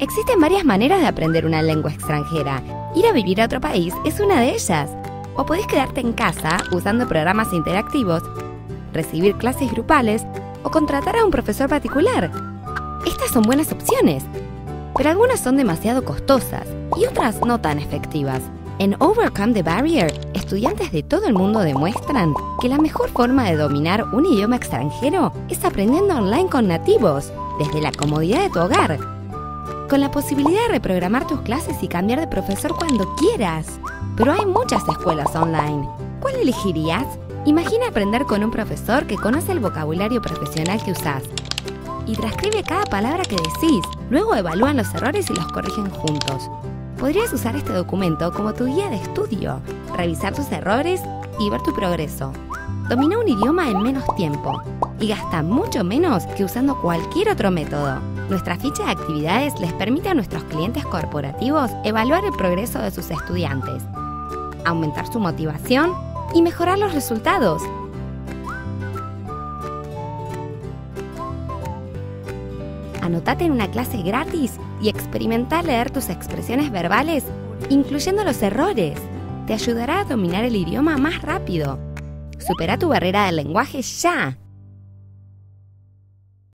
Existen varias maneras de aprender una lengua extranjera. Ir a vivir a otro país es una de ellas. O podés quedarte en casa usando programas interactivos, recibir clases grupales o contratar a un profesor particular. Estas son buenas opciones, pero algunas son demasiado costosas y otras no tan efectivas. En Overcome the Barrier, estudiantes de todo el mundo demuestran que la mejor forma de dominar un idioma extranjero es aprendiendo online con nativos, desde la comodidad de tu hogar con la posibilidad de reprogramar tus clases y cambiar de profesor cuando quieras. Pero hay muchas escuelas online. ¿Cuál elegirías? Imagina aprender con un profesor que conoce el vocabulario profesional que usás y transcribe cada palabra que decís. Luego evalúan los errores y los corrigen juntos. Podrías usar este documento como tu guía de estudio, revisar tus errores y ver tu progreso. Domina un idioma en menos tiempo y gasta mucho menos que usando cualquier otro método. Nuestra ficha de actividades les permite a nuestros clientes corporativos evaluar el progreso de sus estudiantes, aumentar su motivación y mejorar los resultados. Anotate en una clase gratis y experimenta leer tus expresiones verbales, incluyendo los errores. Te ayudará a dominar el idioma más rápido. Supera tu barrera del lenguaje ya.